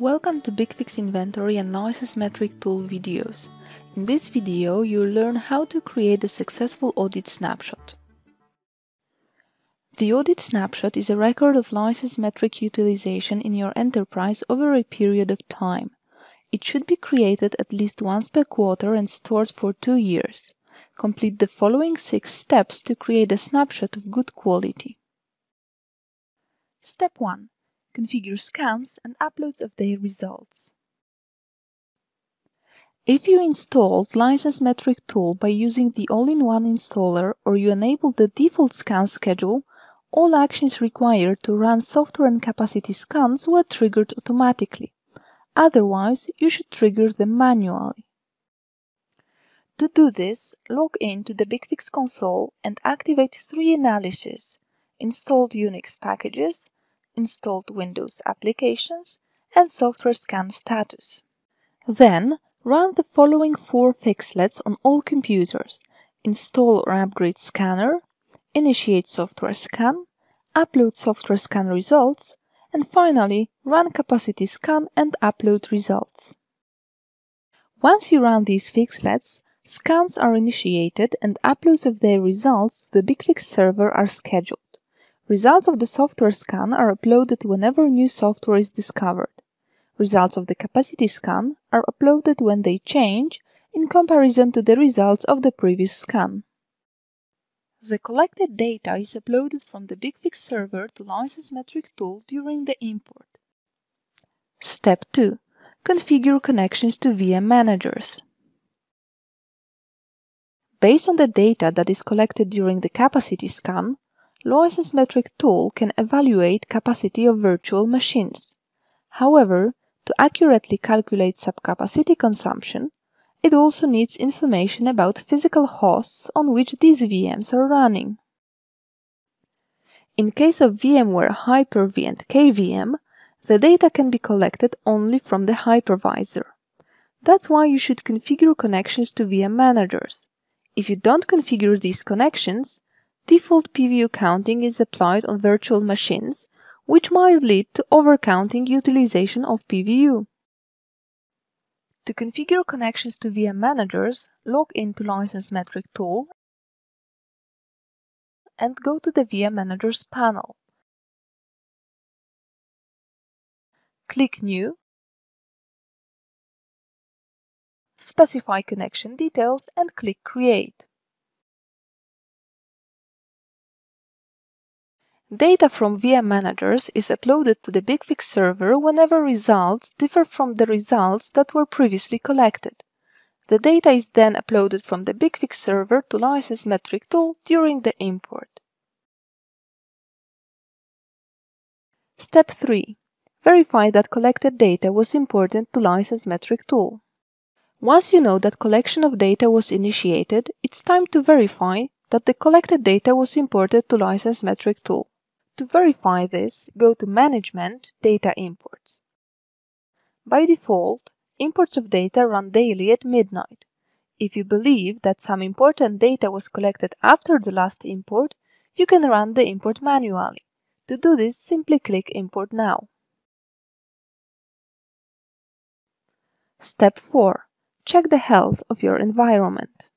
Welcome to BigFix Inventory and License Metric Tool videos. In this video, you'll learn how to create a successful audit snapshot. The audit snapshot is a record of license metric utilization in your enterprise over a period of time. It should be created at least once per quarter and stored for two years. Complete the following six steps to create a snapshot of good quality. Step 1 configure scans and uploads of their results. If you installed License Metric Tool by using the all-in-one installer or you enabled the default scan schedule, all actions required to run software and capacity scans were triggered automatically. Otherwise, you should trigger them manually. To do this, log in to the BigFix console and activate three analyses, installed Unix packages, installed Windows applications, and software scan status. Then, run the following four fixlets on all computers. Install or upgrade scanner, initiate software scan, upload software scan results, and finally, run capacity scan and upload results. Once you run these fixlets, scans are initiated and uploads of their results to the BigFix server are scheduled. Results of the software scan are uploaded whenever new software is discovered. Results of the capacity scan are uploaded when they change in comparison to the results of the previous scan. The collected data is uploaded from the BigFix server to License Metric Tool during the import. Step 2. Configure connections to VM managers. Based on the data that is collected during the capacity scan, License Metric tool can evaluate capacity of virtual machines. However, to accurately calculate subcapacity consumption, it also needs information about physical hosts on which these VMs are running. In case of VMware Hyper-V and KVM, the data can be collected only from the hypervisor. That's why you should configure connections to VM managers. If you don't configure these connections, default PVU counting is applied on virtual machines, which might lead to overcounting utilization of PVU. To configure connections to VM managers, log into License Metric tool and go to the VM Managers panel. Click New, specify connection details and click Create. Data from VM managers is uploaded to the BigFix server whenever results differ from the results that were previously collected. The data is then uploaded from the BigFix server to License Metric tool during the import. Step 3. Verify that collected data was imported to License Metric tool. Once you know that collection of data was initiated, it's time to verify that the collected data was imported to License Metric tool. To verify this, go to Management Data Imports. By default, imports of data run daily at midnight. If you believe that some important data was collected after the last import, you can run the import manually. To do this, simply click Import Now. Step 4. Check the health of your environment.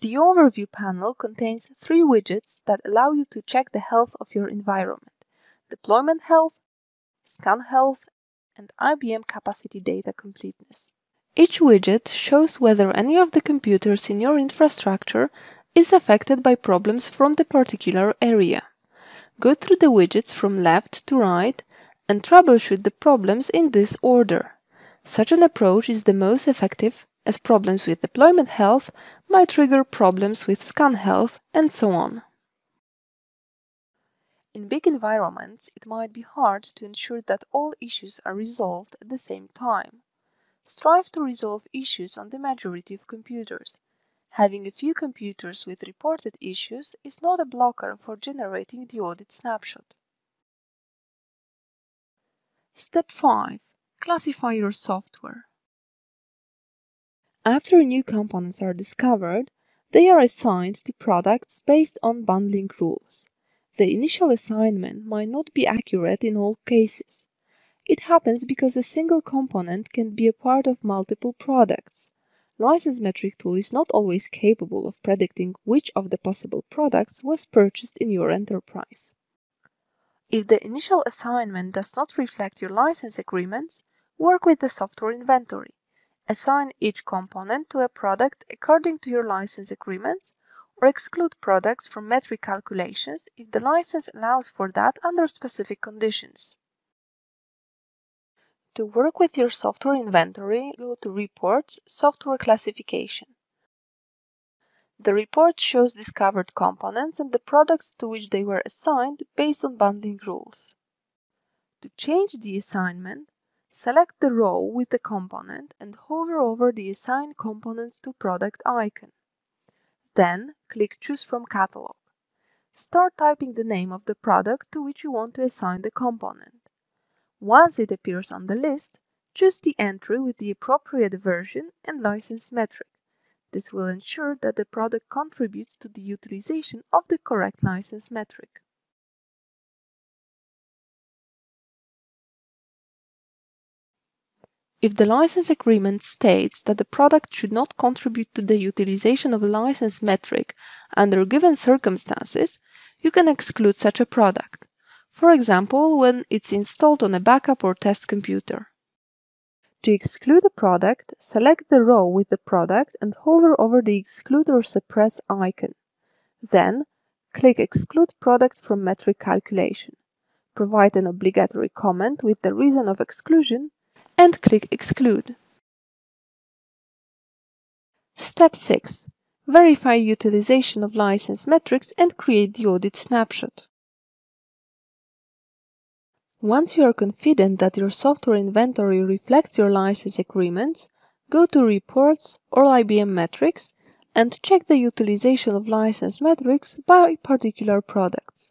The Overview panel contains three widgets that allow you to check the health of your environment, deployment health, scan health, and IBM capacity data completeness. Each widget shows whether any of the computers in your infrastructure is affected by problems from the particular area. Go through the widgets from left to right and troubleshoot the problems in this order. Such an approach is the most effective as problems with deployment health might trigger problems with scan health, and so on. In big environments, it might be hard to ensure that all issues are resolved at the same time. Strive to resolve issues on the majority of computers. Having a few computers with reported issues is not a blocker for generating the audit snapshot. Step 5. Classify your software. After new components are discovered, they are assigned to products based on bundling rules. The initial assignment might not be accurate in all cases. It happens because a single component can be a part of multiple products. License metric tool is not always capable of predicting which of the possible products was purchased in your enterprise. If the initial assignment does not reflect your license agreements, work with the software inventory. Assign each component to a product according to your license agreements or exclude products from metric calculations if the license allows for that under specific conditions. To work with your software inventory, go to Reports, Software Classification. The report shows discovered components and the products to which they were assigned based on bundling rules. To change the assignment, select the row with the component and hover over the assigned component to product icon. Then, click Choose from Catalog. Start typing the name of the product to which you want to assign the component. Once it appears on the list, choose the entry with the appropriate version and license metric. This will ensure that the product contributes to the utilization of the correct license metric. If the license agreement states that the product should not contribute to the utilization of a license metric under given circumstances, you can exclude such a product for example when it's installed on a backup or test computer. To exclude a product, select the row with the product and hover over the Exclude or Suppress icon. Then, click Exclude product from metric calculation. Provide an obligatory comment with the reason of exclusion and click Exclude. Step 6. Verify utilization of license metrics and create the audit snapshot. Once you are confident that your software inventory reflects your license agreements, go to Reports or IBM Metrics and check the utilization of license metrics by particular products.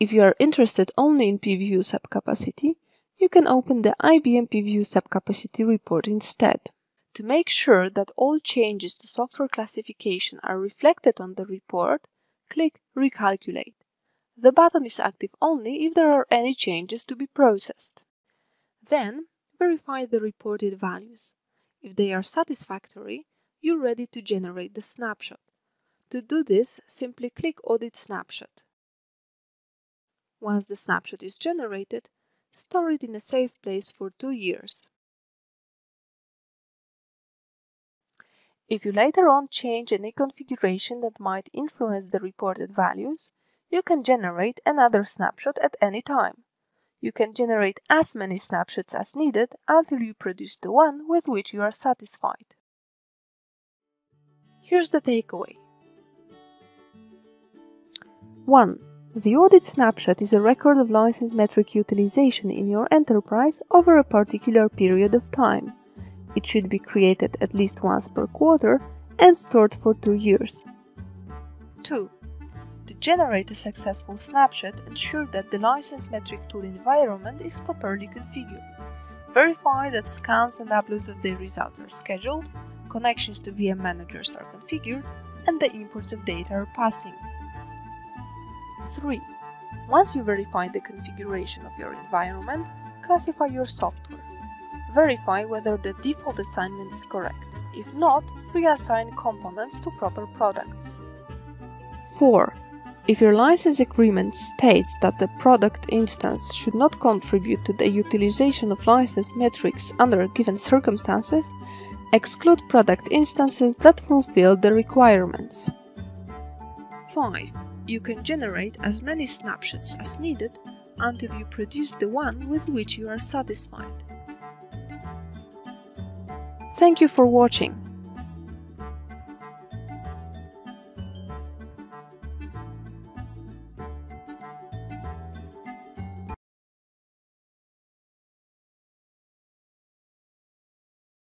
If you are interested only in PVU subcapacity, you can open the IBM PVU subcapacity report instead. To make sure that all changes to software classification are reflected on the report, click Recalculate. The button is active only if there are any changes to be processed. Then, verify the reported values. If they are satisfactory, you're ready to generate the snapshot. To do this, simply click Audit Snapshot. Once the snapshot is generated, store it in a safe place for two years. If you later on change any configuration that might influence the reported values, you can generate another snapshot at any time. You can generate as many snapshots as needed until you produce the one with which you are satisfied. Here's the takeaway. 1. The audit snapshot is a record of license metric utilization in your enterprise over a particular period of time. It should be created at least once per quarter and stored for two years. 2. To generate a successful snapshot, ensure that the license metric tool environment is properly configured. Verify that scans and uploads of the results are scheduled, connections to VM managers are configured, and the imports of data are passing. 3. Once you verify the configuration of your environment, classify your software. Verify whether the default assignment is correct. If not, reassign components to proper products. 4. If your license agreement states that the product instance should not contribute to the utilization of license metrics under given circumstances, exclude product instances that fulfill the requirements. 5. You can generate as many snapshots as needed until you produce the one with which you are satisfied. Thank you for watching.